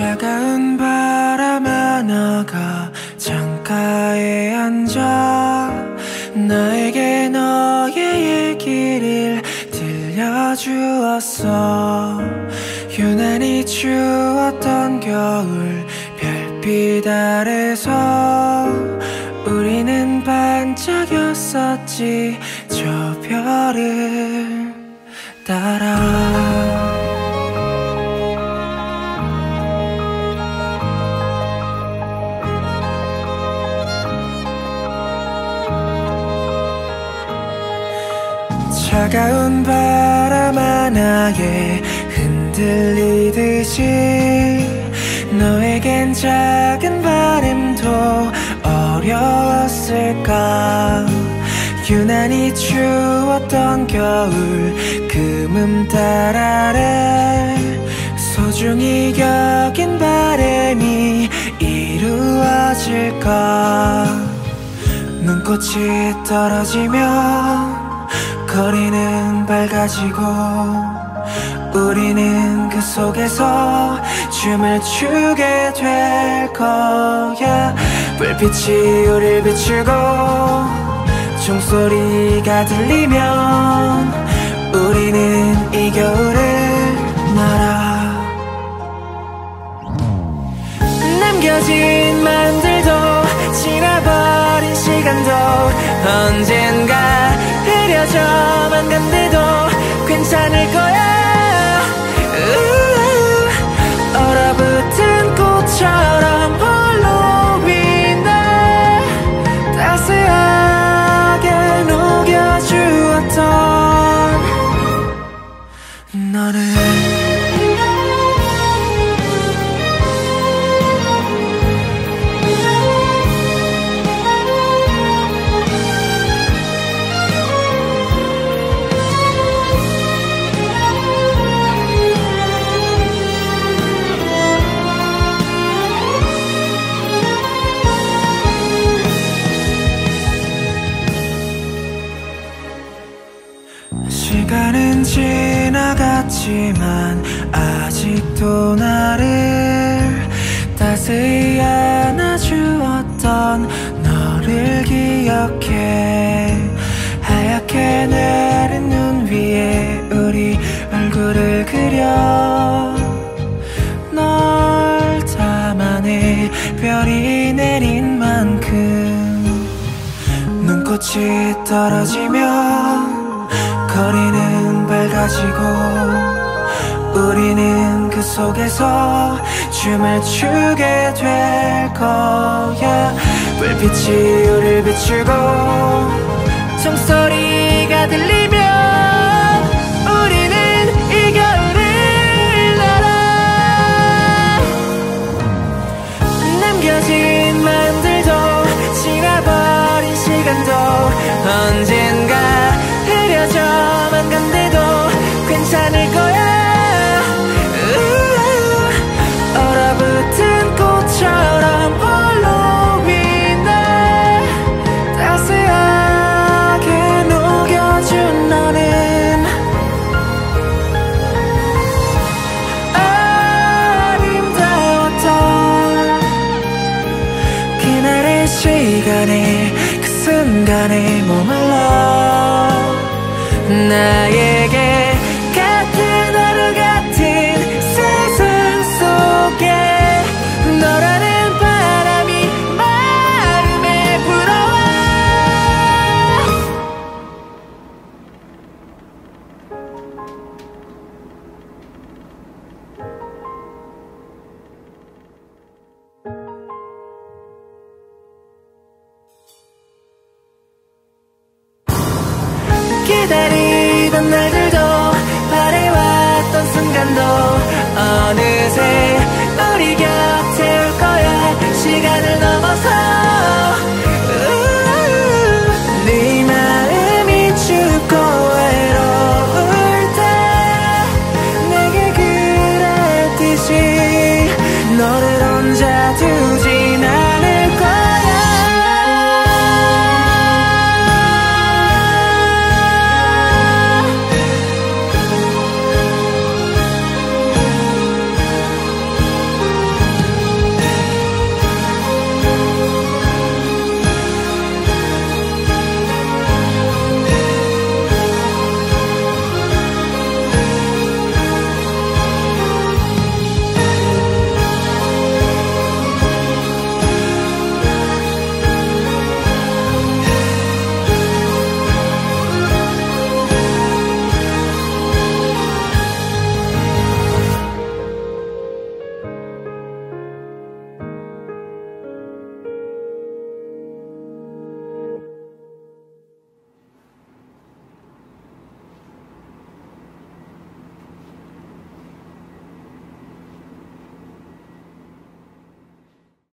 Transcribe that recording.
차가운 바람 하나가 창가에 앉아 나에게 너의 얘기를 들려주었어. 유난히 추웠던 겨울 별빛 아래서 우리는 반짝였었지. 저 별을 따라. 차가운 바람 하나에 흔들리듯이 너에겐 작은 바람도 어려웠을까? 유난히 추웠던 겨울 금음 달 아래 소중히 여긴 바람이 이루어질까? 눈꽃이 떨어지면 거리는 밝아지고 우리는 그 속에서 춤을 추게 될 거야. 불빛이 우릴 비추고 종소리가 들리면 우리는 이 겨울을 날아 남겨진 마음들도 지나버린 시간도 언젠가 흐려져만 간대 시간은 지나갔지만 아직도 나를 따스히 안아주었던 너를 기억해. 하얗게 내린 눈 위에 우리 얼굴을 그려. 널 담아내 별이 내린 만큼 눈꽃이 떨어지면 거리는 밝아지고 우리는 그 속에서 춤을 추게 될 거야. 불빛이 우릴 비추고 종소리가 들리면 시간에 그 순간에 머물러 나에 시간도 어느새 우리 곁에 올 거야. 시간을 넘어서. 네 너를 혼자 두고